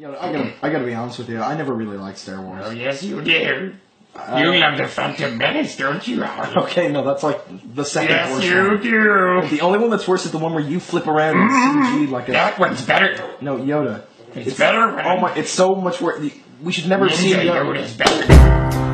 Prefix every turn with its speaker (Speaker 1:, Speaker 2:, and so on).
Speaker 1: You know, I gotta, I gotta be honest with you. I never really liked Star Wars.
Speaker 2: Oh, yes, you did.
Speaker 1: Uh,
Speaker 2: you love the Phantom Menace, don't you, Harley?
Speaker 1: Okay, no, that's like the second
Speaker 2: Yes,
Speaker 1: worst
Speaker 2: you
Speaker 1: one.
Speaker 2: do.
Speaker 1: The only one that's worse is the one where you flip around mm-hmm. CG like a
Speaker 2: That one's better.
Speaker 1: no Yoda.
Speaker 2: It's, better
Speaker 1: Oh my! It's so much worse. We should never
Speaker 2: see.
Speaker 1: Yoda.
Speaker 2: Yoda's better.